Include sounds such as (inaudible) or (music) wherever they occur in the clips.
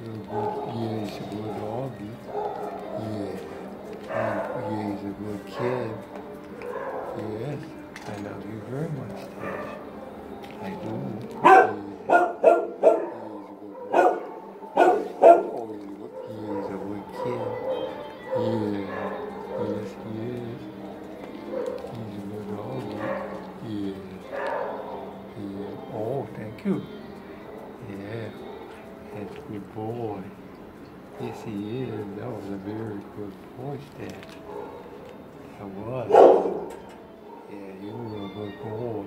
good, he's a good doggy. Yeah, yeah, he's a good kid. Yes, I love you very much, Stash. I do. Yeah. He's a good kid. Yeah, yes he is. He's a good dog. Yeah. Yeah. Oh, thank you. Yeah. That's a good boy. Yes he is. That was a very good voice there. That was. Yeah, you were a good boy.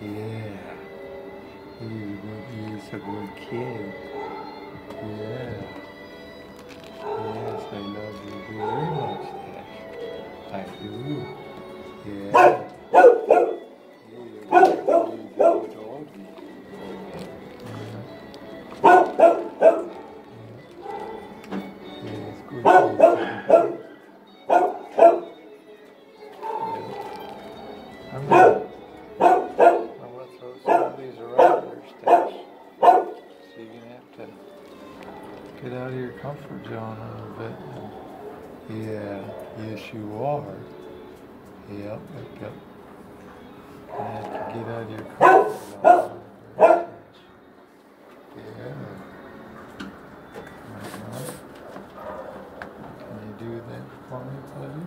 Yeah. He's a good, he's a good kid. Yeah. To get out of your comfort zone a little bit. Yeah, yes you are. Yep, yep, yep. You have to get out of your comfort zone. Yeah. Can you do that for me, buddy?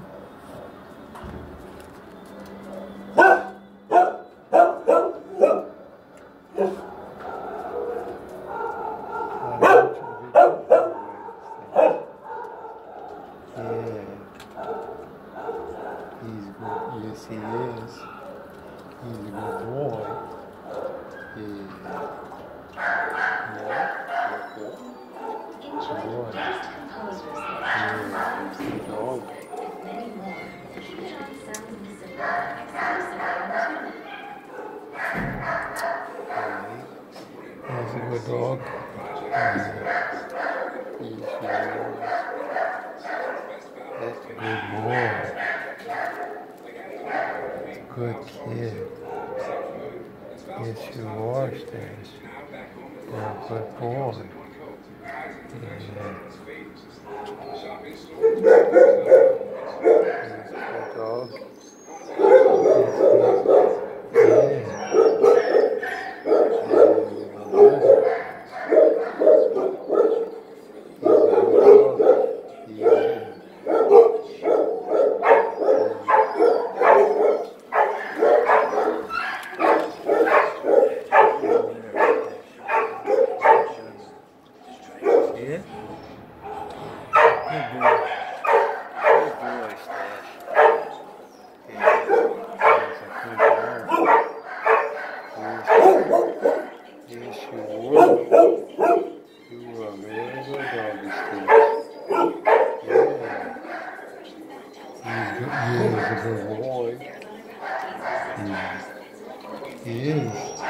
I want you to be comfortable with this thing. Yeah. He's good. Yes, he is. He's a good boy. Yeah. Yeah. Good boy. Enjoy the best composers that Yeah. He's a good dog. and many more. The Huron Sounds Mississippi, exclusively on the channel. Yeah. He's a good dog. That's a good boy. Good kid. Yes, you are, Stash. You're a good boy. Yeah. Yeah. Good boy. Good boy, Stash. Yeah. He's a good boy. Yes, yes, you were. You were a very good doggy, Stash. Yeah. He's good. A good boy. Yeah. He is. He's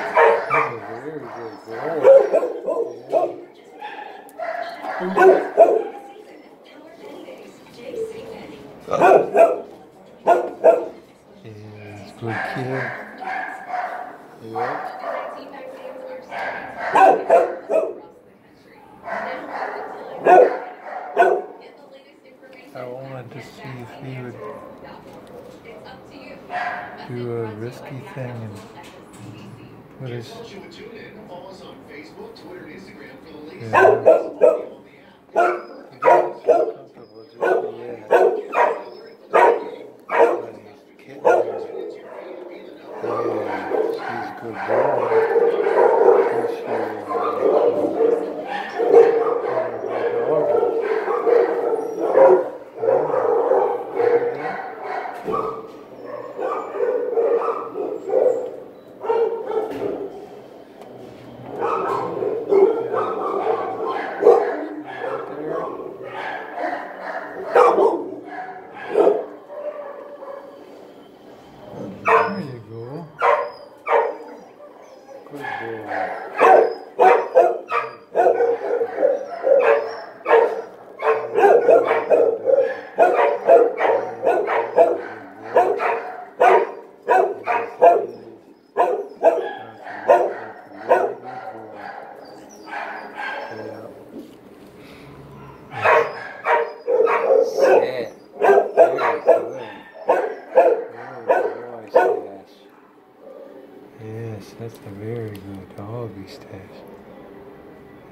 a very good boy. A good kid. Yeah. I wanted to see if he would do a risky thing and put his. Yeah.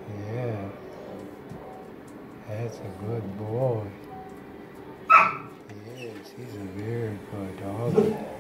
Yeah. That's a good boy. Yes, he's a very good dog.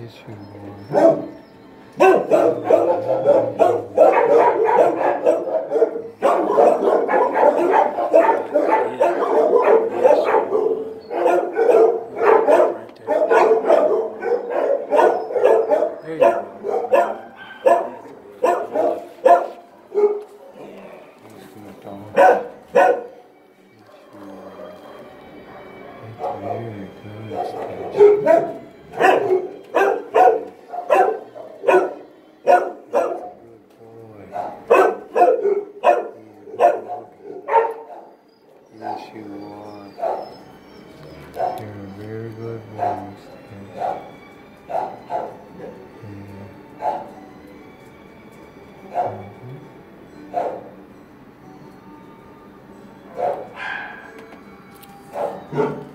Yes, you Very good. 嗯 (laughs)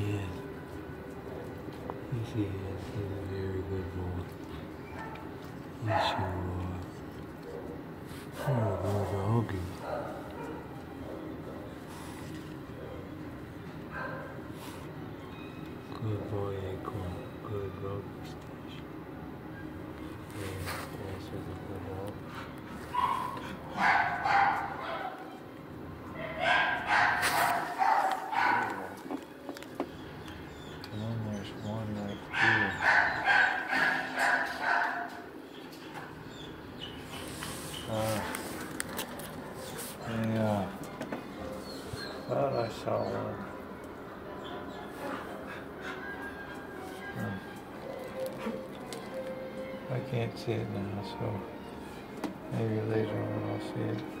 is. Yes, he is. He's a very good boy. Yes, you are. Oh, Lord, doggy. Good boy. Hmm. I can't see it now, so maybe later on I'll see it.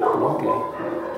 Ok.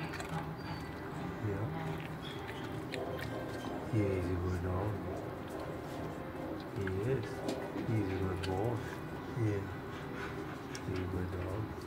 Yeah. He's a good dog. He is. He's a good boy. Yeah. He's a good dog.